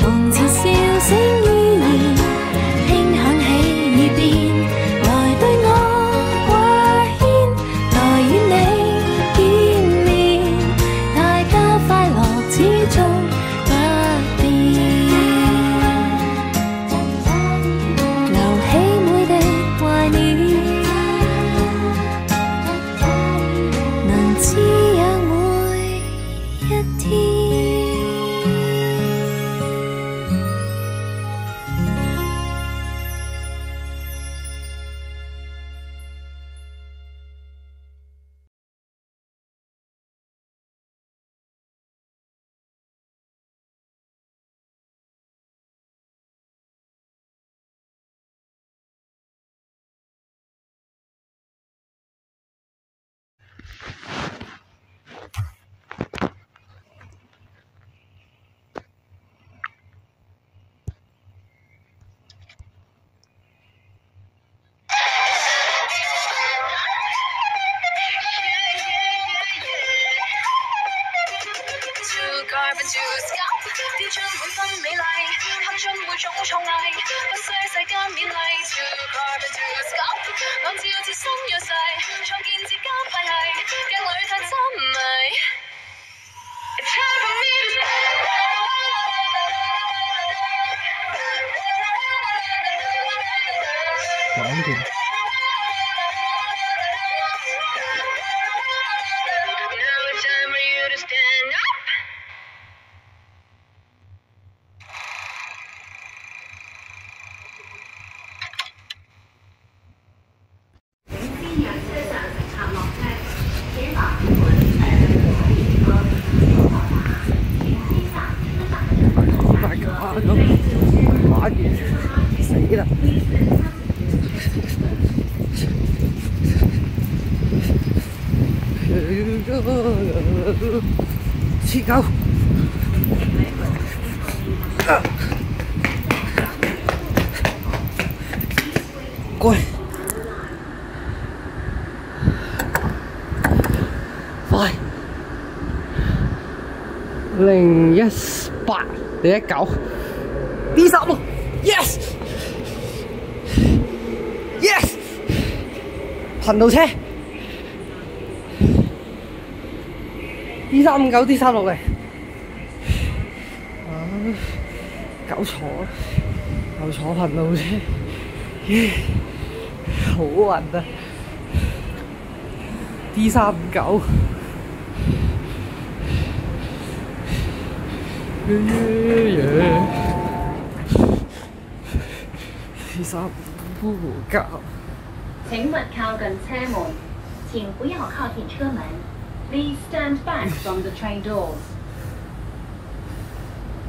从前将每分美丽，刻进每种创意，不需世间勉励。To carbon to sky，按照自身弱势，创建自家派系，镜里太真迷。bỏ gì xỉ rồi chị câu coi Rồi Lên yes 8 Để 9第三步，yes yes，行到車，D 三五九 D 三六零，啊，搞錯，又坐行路車，咦，好暈啊！D 三五九。yeah, yeah. 第三步搞，请勿靠近车门，请不要靠近车门。Please stand back from the train doors.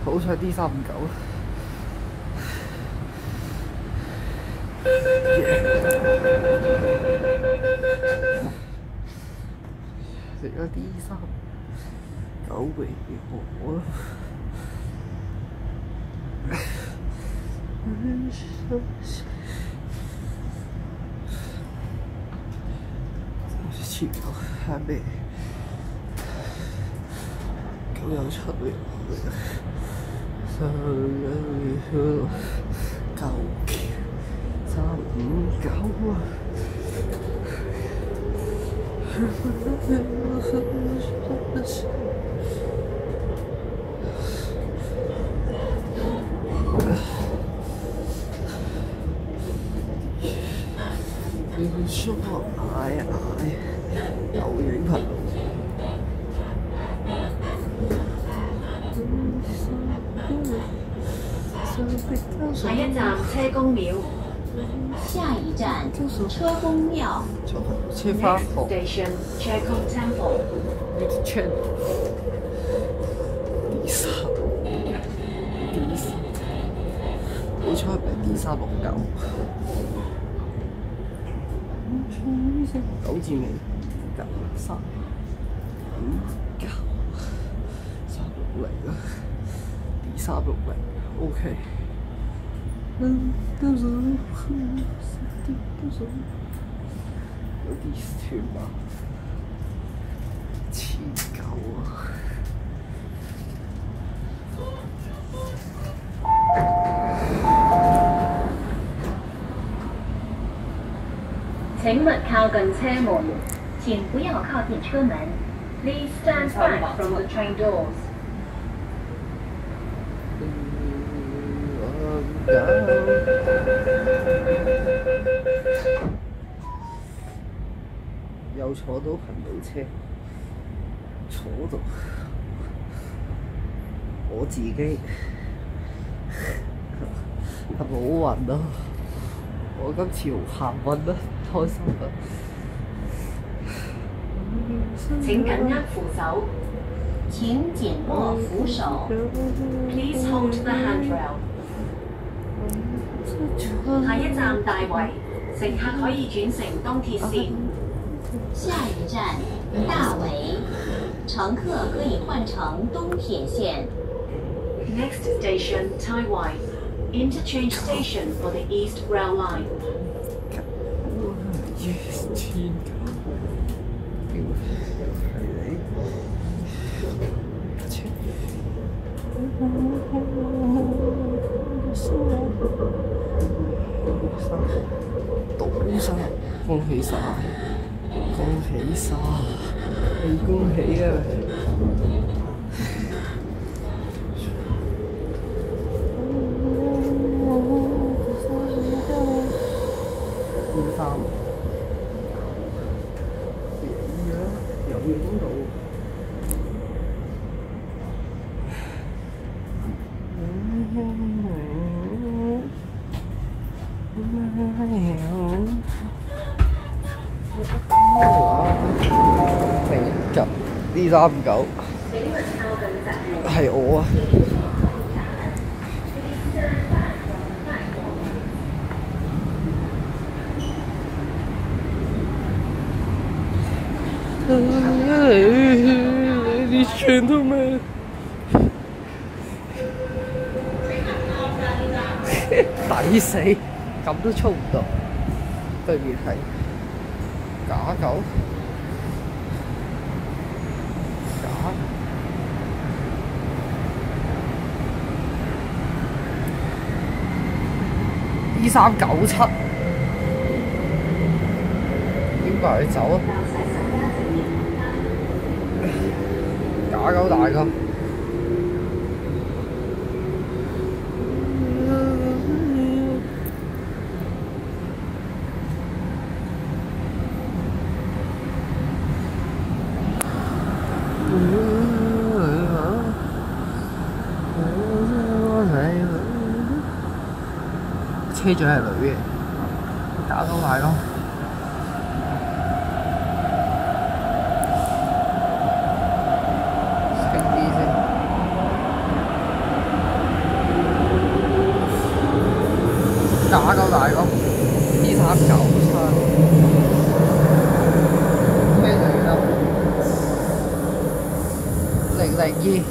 好彩 D 三五九。食咗 D 三九俾我啦。前頭係咩？咁有出嚟，上咗九三五九啊！要出嗌啊嗌，有影頻道。下一站车公庙，下一站车公庙。車花 Next 河 station, Temple. D 三 D 三，好彩唔係 D 三六九，九字尾九三五九三六零啊，D 三六零 OK。嗯，到時到時有啲斷啊！黐狗啊！請勿靠近车门，请不要靠近车门。Please stand back from the train doors. 又坐到行路車，坐到我自己係咪好暈啊？我今次好行運啊，請緊握扶手，請緊握扶手。Please hold the handrail。下一站大圍，乘客可以轉乘東鐵線。下一站大圍，乘客可以換乘東鐵線。Next station Taiwan. Interchange station for the East Rail Line. Yes，天狗，屌係你，切賭晒，恭喜晒，恭喜晒，你恭喜啊！入 D 三九，係我啊！你全都咩？抵死，咁都操唔到，對面係假狗，假。二三九七，點解走啊？假狗大㗎。車長係女嘅，假狗大咯。清啲先。假狗大咯，二三九七，咩嚟㗎？零零二。